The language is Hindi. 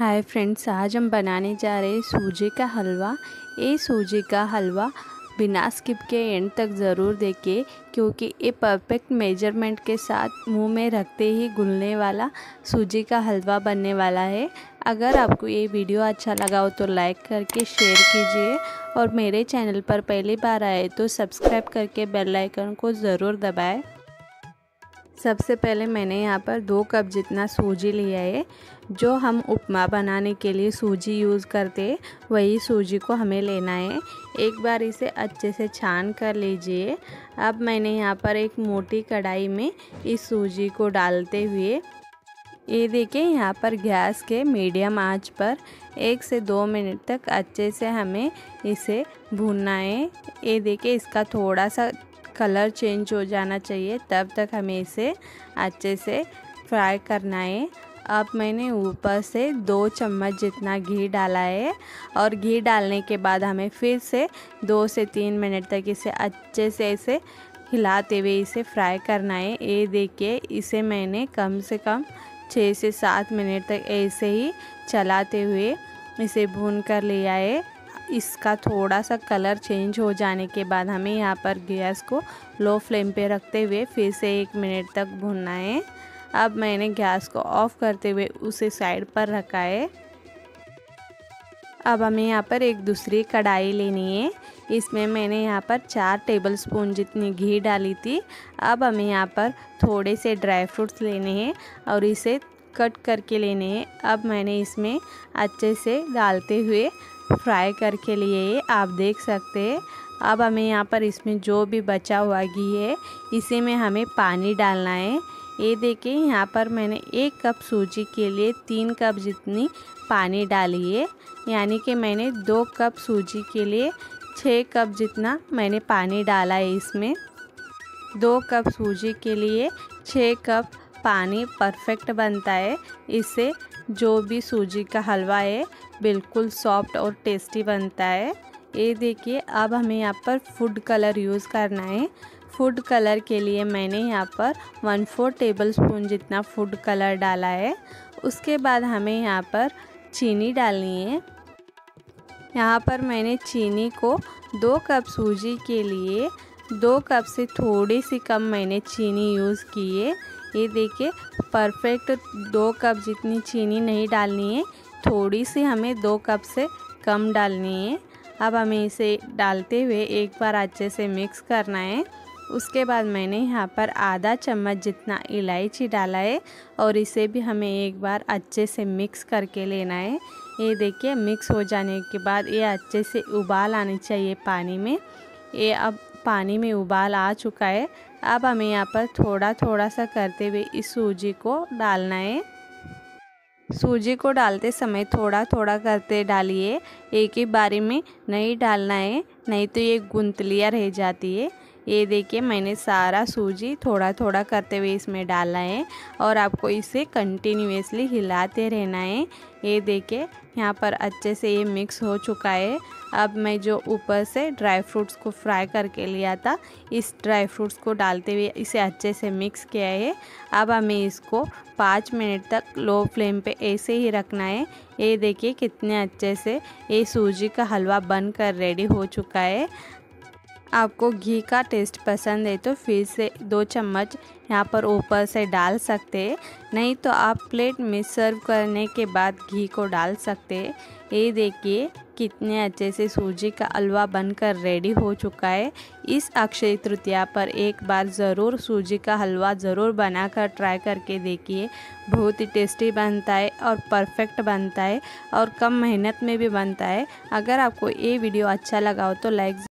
हाय फ्रेंड्स, आज हम बनाने जा रहे हैं सूजी का हलवा। ये सूजी का हलवा बिना स्किप के एंड तक ज़रूर देखिए क्योंकि ये परफेक्ट मेज़रमेंट के साथ मुँह में रखते ही घुलने वाला सूजी का हलवा बनने वाला है। अगर आपको ये वीडियो अच्छा लगा हो तो लाइक करके शेयर कीजिए, और मेरे चैनल पर पहली बार आए तो सब्सक्राइब करके बेल आइकन को ज़रूर दबाएँ। सबसे पहले मैंने यहाँ पर दो कप जितना सूजी लिया है, जो हम उपमा बनाने के लिए सूजी यूज़ करते वही सूजी को हमें लेना है। एक बार इसे अच्छे से छान कर लीजिए। अब मैंने यहाँ पर एक मोटी कढ़ाई में इस सूजी को डालते हुए, ये देखिए यहाँ पर गैस के मीडियम आँच पर एक से दो मिनट तक अच्छे से हमें इसे भूनना है। ये देखिए इसका थोड़ा सा कलर चेंज हो जाना चाहिए, तब तक हमें इसे अच्छे से फ्राई करना है। अब मैंने ऊपर से दो चम्मच जितना घी डाला है और घी डालने के बाद हमें फिर से दो से तीन मिनट तक इसे अच्छे से इसे हिलाते हुए इसे फ्राई करना है। ये देखिए, इसे मैंने कम से कम छः से सात मिनट तक ऐसे ही चलाते हुए इसे भून कर लिया है। इसका थोड़ा सा कलर चेंज हो जाने के बाद हमें यहाँ पर गैस को लो फ्लेम पे रखते हुए फिर से एक मिनट तक भूनना है। अब मैंने गैस को ऑफ़ करते हुए उसे साइड पर रखा है। अब हमें यहाँ पर एक दूसरी कढ़ाई लेनी है। इसमें मैंने यहाँ पर चार टेबल स्पून जितनी घी डाली थी। अब हमें यहाँ पर थोड़े से ड्राई फ्रूट्स लेने हैं और इसे कट करके लेने हैं। अब मैंने इसमें अच्छे से डालते हुए फ्राई करके लिए आप देख सकते हैं। अब हमें यहाँ पर इसमें जो भी बचा हुआ घी है, इसी में हमें पानी डालना है। ये देखिए, यहाँ पर मैंने एक कप सूजी के लिए तीन कप जितनी पानी डाली है। यानी कि मैंने दो कप सूजी के लिए छः कप जितना मैंने पानी डाला है इसमें। दो कप सूजी के लिए छः कप पानी परफेक्ट बनता है। इससे जो भी सूजी का हलवा है, बिल्कुल सॉफ्ट और टेस्टी बनता है। ये देखिए, अब हमें यहाँ पर फ़ूड कलर यूज़ करना है। फ़ूड कलर के लिए मैंने यहाँ पर वन फोर टेबल स्पून जितना फ़ूड कलर डाला है। उसके बाद हमें यहाँ पर चीनी डालनी है। यहाँ पर मैंने चीनी को दो कप सूजी के लिए दो कप से थोड़ी सी कम मैंने चीनी यूज़ की है। ये देखिए, परफेक्ट दो कप जितनी चीनी नहीं डालनी है, थोड़ी सी हमें दो कप से कम डालनी है। अब हमें इसे डालते हुए एक बार अच्छे से मिक्स करना है। उसके बाद मैंने यहाँ पर आधा चम्मच जितना इलायची डाला है और इसे भी हमें एक बार अच्छे से मिक्स करके लेना है। ये देखिए, मिक्स हो जाने के बाद ये अच्छे से उबाल आनी चाहिए पानी में। ये अब पानी में उबाल आ चुका है। अब हमें यहाँ पर थोड़ा थोड़ा सा करते हुए इस सूजी को डालना है। सूजी को डालते समय थोड़ा थोड़ा करते डालिए। एक ही बारी में नहीं डालना है, नहीं तो ये गुंतलियाँ रह जाती है। ये देखिए, मैंने सारा सूजी थोड़ा थोड़ा करते हुए इसमें डाला है और आपको इसे कंटिन्यूसली हिलाते रहना है। ये देखिए, यहाँ पर अच्छे से ये मिक्स हो चुका है। अब मैं जो ऊपर से ड्राई फ्रूट्स को फ्राई करके लिया था, इस ड्राई फ्रूट्स को डालते हुए इसे अच्छे से मिक्स किया है। अब हमें इसको पाँच मिनट तक लो फ्लेम पे ऐसे ही रखना है। ये देखिए, कितने अच्छे से ये सूजी का हलवा बनकर रेडी हो चुका है। आपको घी का टेस्ट पसंद है तो फिर से दो चम्मच यहाँ पर ऊपर से डाल सकते हैं। नहीं तो आप प्लेट में सर्व करने के बाद घी को डाल सकते हैं। ये देखिए कितने अच्छे से सूजी का हलवा बनकर रेडी हो चुका है। इस अक्षय तृतीया पर एक बार ज़रूर सूजी का हलवा ज़रूर बनाकर ट्राई करके देखिए। बहुत ही टेस्टी बनता है और परफेक्ट बनता है और कम मेहनत में भी बनता है। अगर आपको ये वीडियो अच्छा लगा हो तो लाइक